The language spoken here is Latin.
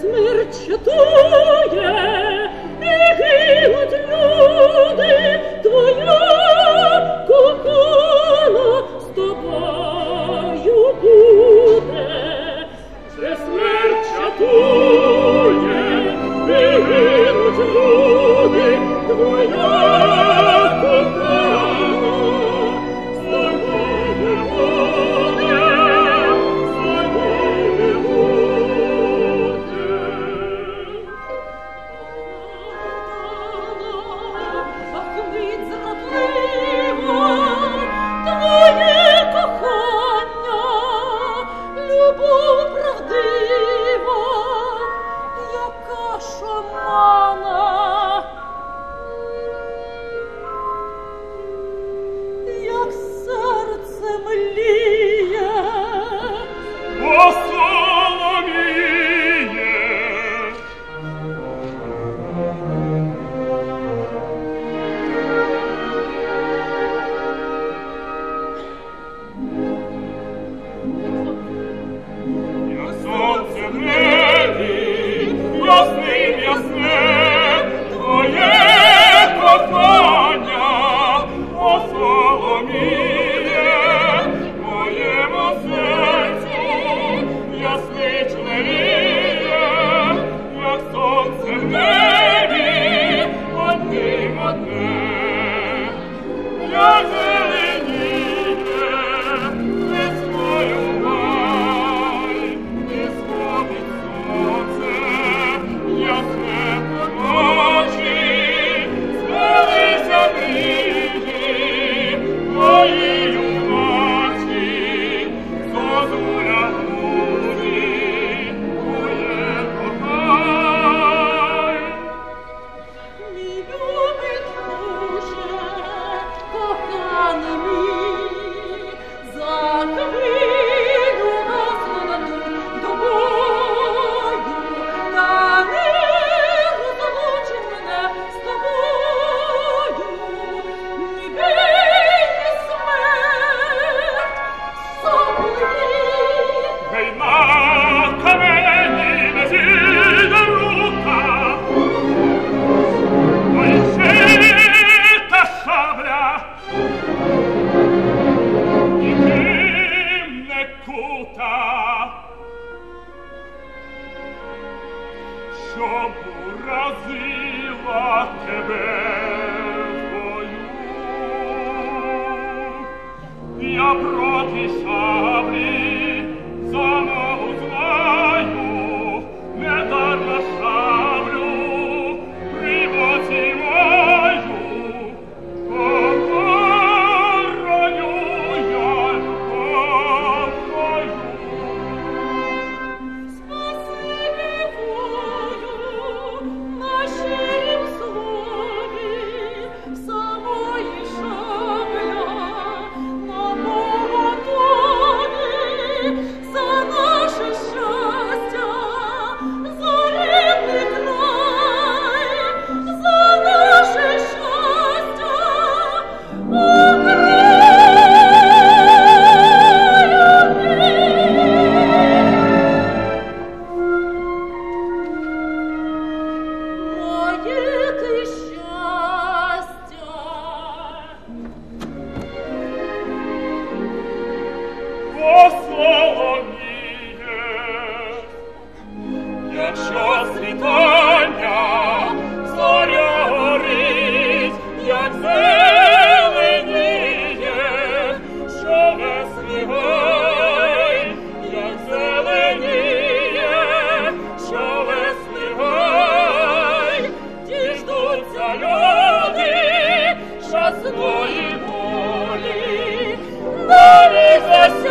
Смерть чатує, і гинуть люди, volta mia proti sabli Jesus